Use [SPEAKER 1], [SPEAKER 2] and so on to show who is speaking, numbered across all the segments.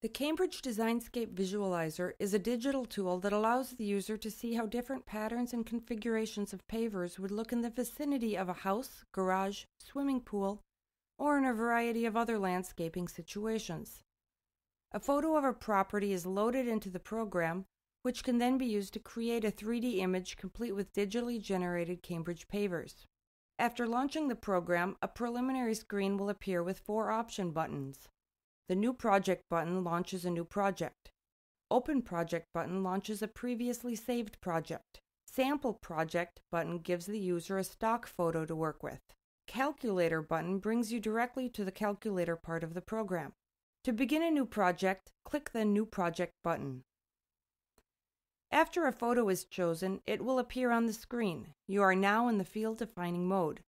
[SPEAKER 1] The Cambridge Designscape Visualizer is a digital tool that allows the user to see how different patterns and configurations of pavers would look in the vicinity of a house, garage, swimming pool, or in a variety of other landscaping situations. A photo of a property is loaded into the program, which can then be used to create a 3D image complete with digitally generated Cambridge pavers. After launching the program, a preliminary screen will appear with four option buttons. The New Project button launches a new project. Open Project button launches a previously saved project. Sample Project button gives the user a stock photo to work with. Calculator button brings you directly to the calculator part of the program. To begin a new project, click the New Project button. After a photo is chosen, it will appear on the screen. You are now in the field defining mode.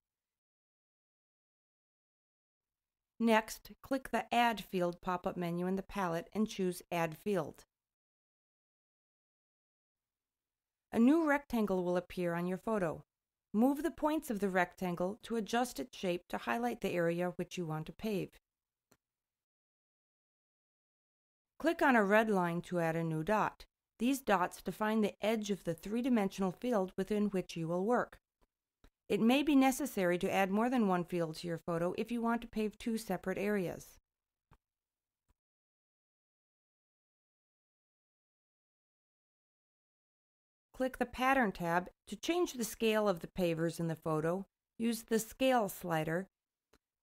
[SPEAKER 1] Next, click the Add Field pop-up menu in the palette and choose Add Field. A new rectangle will appear on your photo. Move the points of the rectangle to adjust its shape to highlight the area which you want to pave. Click on a red line to add a new dot. These dots define the edge of the three-dimensional field within which you will work. It may be necessary to add more than one field to your photo if you want to pave two separate areas. Click the Pattern tab. To change the scale of the pavers in the photo, use the Scale slider.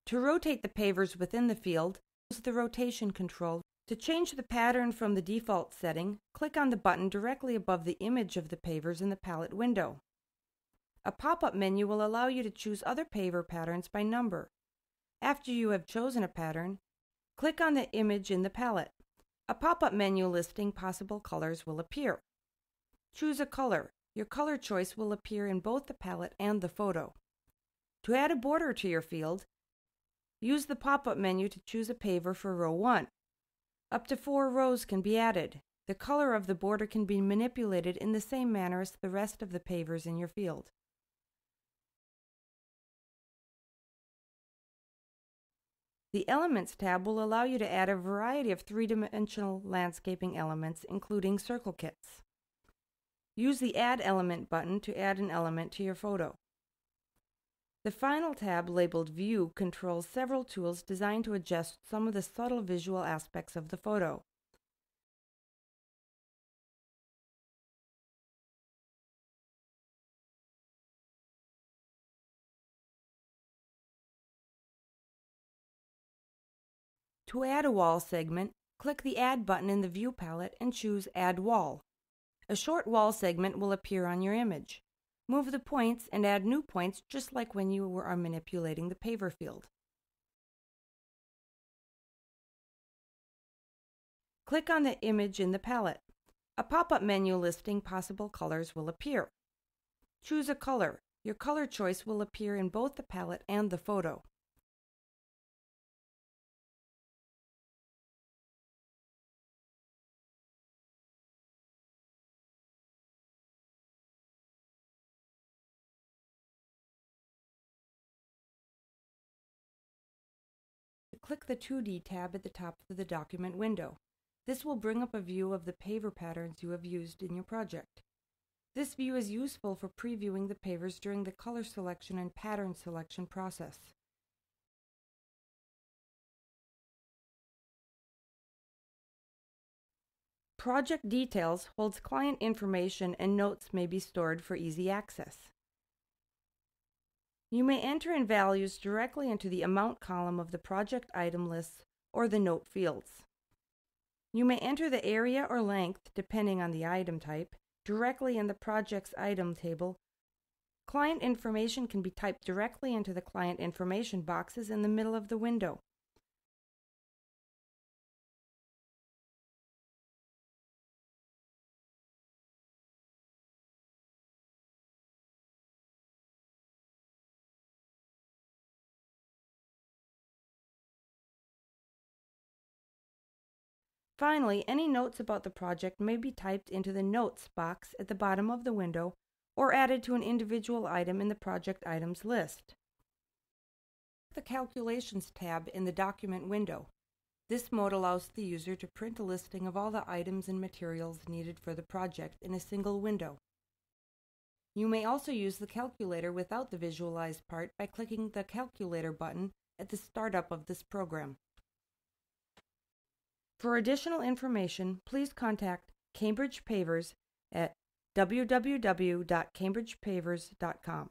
[SPEAKER 1] To rotate the pavers within the field, use the Rotation control. To change the pattern from the default setting, click on the button directly above the image of the pavers in the palette window. A pop-up menu will allow you to choose other paver patterns by number. After you have chosen a pattern, click on the image in the palette. A pop-up menu listing possible colors will appear. Choose a color. Your color choice will appear in both the palette and the photo. To add a border to your field, use the pop-up menu to choose a paver for row 1. Up to four rows can be added. The color of the border can be manipulated in the same manner as the rest of the pavers in your field. The Elements tab will allow you to add a variety of three-dimensional landscaping elements, including circle kits. Use the Add Element button to add an element to your photo. The final tab, labeled View, controls several tools designed to adjust some of the subtle visual aspects of the photo. To add a wall segment, click the Add button in the View palette and choose Add Wall. A short wall segment will appear on your image. Move the points and add new points just like when you are manipulating the paver field. Click on the image in the palette. A pop-up menu listing possible colors will appear. Choose a color. Your color choice will appear in both the palette and the photo. Click the 2D tab at the top of the document window. This will bring up a view of the paver patterns you have used in your project. This view is useful for previewing the pavers during the color selection and pattern selection process. Project Details holds client information and notes may be stored for easy access. You may enter in values directly into the Amount column of the project item list or the Note fields. You may enter the area or length, depending on the item type, directly in the project's item table. Client information can be typed directly into the client information boxes in the middle of the window. Finally, any notes about the project may be typed into the Notes box at the bottom of the window or added to an individual item in the project items list. The Calculations tab in the document window. This mode allows the user to print a listing of all the items and materials needed for the project in a single window. You may also use the calculator without the visualized part by clicking the Calculator button at the startup of this program. For additional information, please contact Cambridge Pavers at www.cambridgepavers.com.